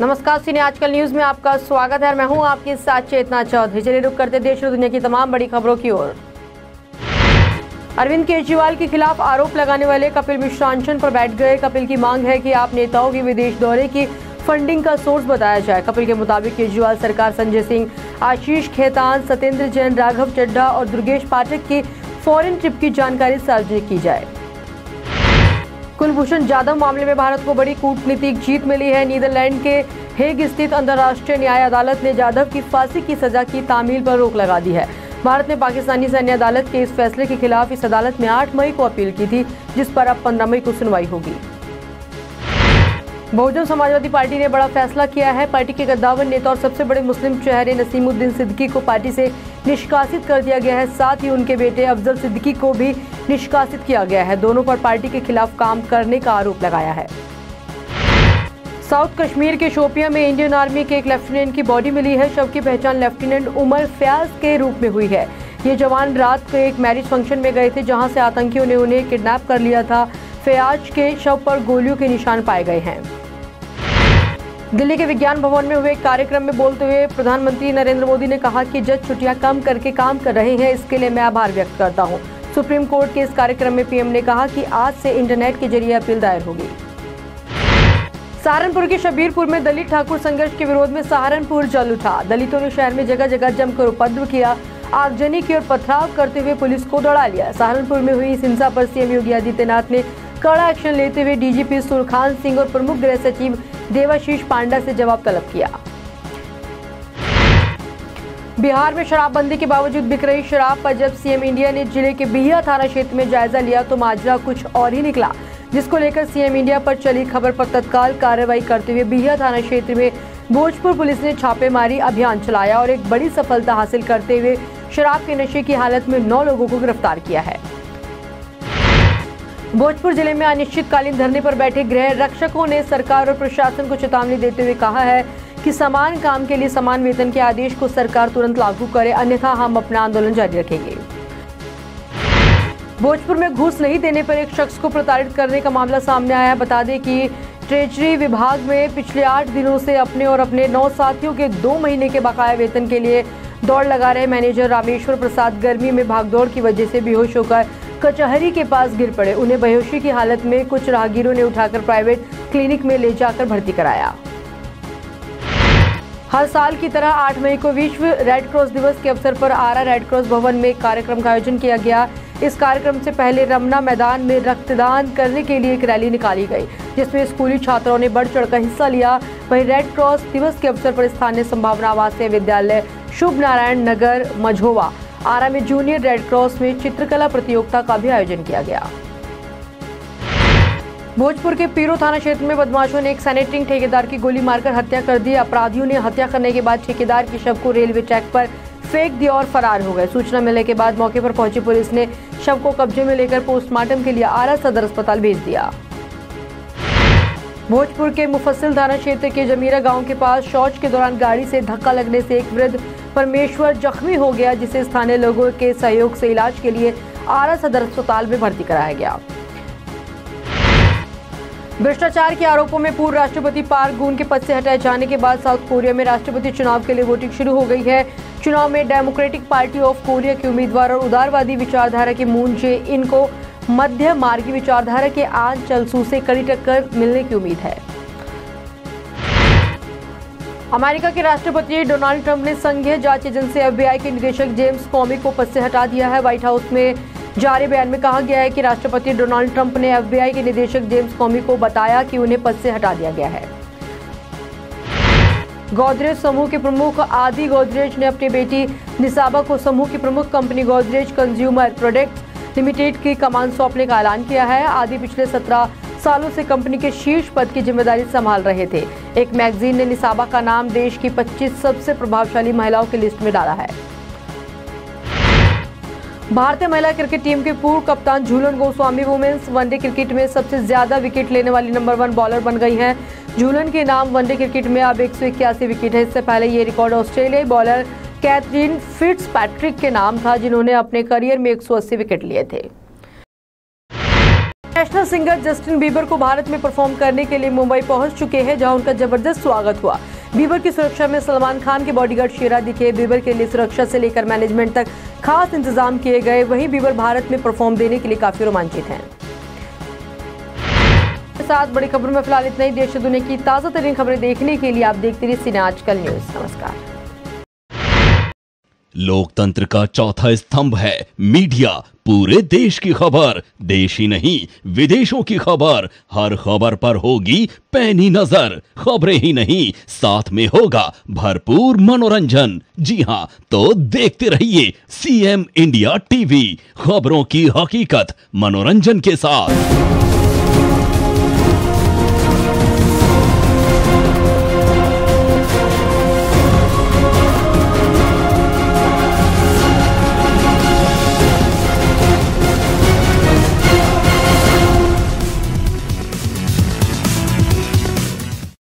नमस्कार सिने आजकल न्यूज़ में आपका स्वागत है मैं हूँ आपके साथ चेतना चौधरी। चलिए रुक करते देश और दुनिया की तमाम बड़ी खबरों की ओर। अरविंद केजरीवाल के खिलाफ आरोप लगाने वाले कपिल मिश्रांचन पर बैठ गए। कपिल की मांग है कि आप नेताओं के विदेश दौरे की फंडिंग का सोर्स बताया जाए। कपिल के मुताबिक केजरीवाल सरकार संजय सिंह, आशीष खेतान, सत्येंद्र जैन, राघव चड्ढा और दुर्गेश पाठक की फॉरेन ट्रिप की जानकारी सार्वजनिक की जाए। कुलभूषण जाधव मामले में भारत को बड़ी कूटनीतिक जीत मिली है। नीदरलैंड के हेग स्थित अंतर्राष्ट्रीय न्याय अदालत ने जाधव की फांसी की सजा की तामील पर रोक लगा दी है। भारत ने पाकिस्तानी सैन्य अदालत के इस फैसले के खिलाफ इस अदालत में 8 मई को अपील की थी, जिस पर अब 15 मई को सुनवाई होगी। बहुजन समाजवादी पार्टी ने बड़ा फैसला किया है। पार्टी के गद्दावर नेता और सबसे बड़े मुस्लिम चेहरे नसीमुद्दीन सिद्दीकी को पार्टी से निष्कासित कर दिया गया है। साथ ही उनके बेटे अफजल सिद्दीकी को भी निष्कासित किया गया है। दोनों पर पार्टी के खिलाफ काम करने का आरोप लगाया है। साउथ कश्मीर के शोपिया में इंडियन आर्मी के एक लेफ्टिनेंट की बॉडी मिली है। शव की पहचान लेफ्टिनेंट उमर फयाज के रूप में हुई है। ये जवान रात को एक मैरिज फ़ंक्शन में गए थे, जहाँ से आतंकियों ने उन्हें किडनैप कर लिया था। फयाज के शव पर गोलियों के निशान पाए गए हैं। दिल्ली के विज्ञान भवन में हुए कार्यक्रम में बोलते हुए प्रधानमंत्री नरेंद्र मोदी ने कहा कि जज छुट्टियाँ कम करके काम कर रहे हैं, इसके लिए मैं आभार व्यक्त करता हूँ। सुप्रीम कोर्ट के इस कार्यक्रम में पीएम ने कहा कि आज से इंटरनेट के ज़रिए अपील दायर होगी। सहारनपुर के शबीरपुर में दलित ठाकुर संघर्ष के विरोध में सहारनपुर जल उठा। दलितों ने शहर में जगह जगह जमकर उपद्रव किया। आगजनी की ओर पथराव करते हुए पुलिस को दौड़ा लिया। सहारनपुर में हुई इस हिंसा पर सीएम योगी आदित्यनाथ ने कड़ा एक्शन लेते हुए डीजीपी सुरखान सिंह और प्रमुख गृह सचिव देवाशीष पांडा से जवाब तलब किया। बिहार में शराबबंदी के बावजूद बिक रही शराब पर जब सीएम इंडिया ने ज़िले के बिहिया थाना क्षेत्र में जायजा लिया तो माजरा कुछ और ही निकला, जिसको लेकर सीएम इंडिया पर चली खबर पर तत्काल कार्रवाई करते हुए बिहिया थाना क्षेत्र में भोजपुर पुलिस ने छापेमारी अभियान चलाया और एक बड़ी सफलता हासिल करते हुए शराब के नशे की हालत में नौ लोगों को गिरफ़्तार किया है। भोजपुर ज़िले में अनिश्चितकालीन धरने पर बैठे गृह रक्षकों ने सरकार और प्रशासन को चेतावनी देते हुए कहा है कि समान काम के लिए समान वेतन के आदेश को सरकार तुरंत लागू करे, अन्यथा हम अपना आंदोलन जारी रखेंगे। भोजपुर में घूस नहीं देने पर एक शख्स को प्रताड़ित करने का मामला सामने आया। है बता दें कि ट्रेजरी विभाग में पिछले आठ दिनों से अपने और अपने नौ साथियों के दो महीने के बकाया वेतन के लिए दौड़ लगा रहे मैनेजर रामेश्वर प्रसाद गर्मी में भागदौड़ की वजह से बेहोश होकर कचहरी के पास गिर पड़े। उन्हें बेहोशी की हालत में कुछ राहगीरों ने उठाकर प्राइवेट क्लिनिक में ले जाकर भर्ती कराया। हर साल की तरह 8 मई को विश्व रेड क्रॉस दिवस के अवसर पर आरा रेड क्रॉस भवन में एक कार्यक्रम का आयोजन किया गया। इस कार्यक्रम से पहले रमना मैदान में रक्तदान करने के लिए एक रैली निकाली गई, जिसमें स्कूली छात्रों ने बढ़ चढ़कर हिस्सा लिया। वहीं रेड क्रॉस दिवस के अवसर पर स्थानीय संभावना आवासीय विद्यालय शुभ नारायण नगर, मझोवा। आरा में जूनियर रेड क्रॉस में चित्रकला प्रतियोगिता का भी आयोजन किया गया। भोजपुर के पीरो थाना क्षेत्र में बदमाशों ने एक सैनिटरिंग ठेकेदार की गोली मारकर हत्या कर दी। अपराधियों ने हत्या करने के बाद ठेकेदार के शव को रेलवे ट्रैक पर फेंक दिया और फरार हो गए। सूचना मिलने के बाद मौके पर पहुँची पुलिस ने शव को कब्जे में लेकर पोस्टमार्टम के लिए आरा सदर अस्पताल भेज दिया। भोजपुर के मुफस्सिल थाना क्षेत्र के जमीरा गाँव के पास शौच के दौरान गाड़ी से धक्का लगने से एक वृद्ध परमेश्वर जख्मी हो गया, जिसे स्थानीय लोगों के सहयोग से इलाज के लिए आरा सदर अस्पताल में भर्ती कराया गया। भ्रष्टाचार के आरोपों में पूर्व राष्ट्रपति पार्क गून के पद से हटाए जाने के बाद साउथ कोरिया में राष्ट्रपति चुनाव के लिए वोटिंग शुरू हो गई है। चुनाव में डेमोक्रेटिक पार्टी ऑफ़ कोरिया के उम्मीदवार और उदारवादी विचारधारा के मून जे इनको मध्य मार्गी विचारधारा के आन चलसू से कड़ी टक्कर मिलने की उम्मीद है। अमेरिका के राष्ट्रपति डोनाल्ड ट्रंप ने संघीय जाँच एजेंसी एफबीआई के निदेशक जेम्स कॉमी को पद से हटा दिया है। व्हाइट हाउस में जारी बयान में कहा गया है कि राष्ट्रपति डोनाल्ड ट्रंप ने एफबीआई के निदेशक जेम्स कॉमी को बताया कि उन्हें पद से हटा दिया गया है। गोदरेज समूह के प्रमुख आदि गोदरेज ने अपनी बेटी निसाबा को समूह की प्रमुख company Godrej consumer products limited की कमान सौंपने का ऐलान किया है। आदि पिछले सत्रह सालों से कंपनी के शीर्ष पद की ज़िम्मेदारी संभाल रहे थे। एक मैगजीन ने निसाबा का नाम देश की 25 सबसे प्रभावशाली महिलाओं की लिस्ट में डाला है। भारतीय महिला क्रिकेट टीम के पूर्व कप्तान Jhulan Goswami women's one day cricket में सबसे ज़्यादा विकेट लेने वाली नंबर वन बॉलर बन गई हैं। झूलन के नाम वनडे क्रिकेट में अब एक सौ इक्यासी विकेट है। इससे पहले ये रिकॉर्ड ऑस्ट्रेलियाई बॉलर कैथरीन फिट्स पैट्रिक के नाम था, जिन्होंने अपने करियर में 180 विकेट लिए थे। नेशनल सिंगर जस्टिन बीबर को भारत में परफॉर्म करने के लिए मुंबई पहुँच चुके हैं, जहाँ उनका ज़बरदस्त स्वागत हुआ। बीबर की सुरक्षा में सलमान खान के बॉडीगार्ड शेरा दिखे। बीबर के लिए सुरक्षा से लेकर मैनेजमेंट तक खास इंतज़ाम किए गए। वहीं बीबर भारत में परफॉर्म देने के लिए काफ़ी रोमांचित हैं। साथ बड़ी खबरों में फ़िलहाल इतना ही। देश दुनिया की ताज़ा तरीन खबरें देखने के लिए आप देखते रहिए सिने आजकल न्यूज़। नमस्कार। लोकतंत्र का चौथा स्तंभ है मीडिया, पूरे देश की खबर, देश ही नहीं, विदेशों की खबर। हर खबर पर होगी पैनी नज़र, खबरें ही नहीं, साथ में होगा भरपूर मनोरंजन। जी हाँ तो देखते रहिए सीएम इंडिया टीवी खबरों की हकीकत, मनोरंजन के साथ।